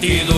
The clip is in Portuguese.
sentido.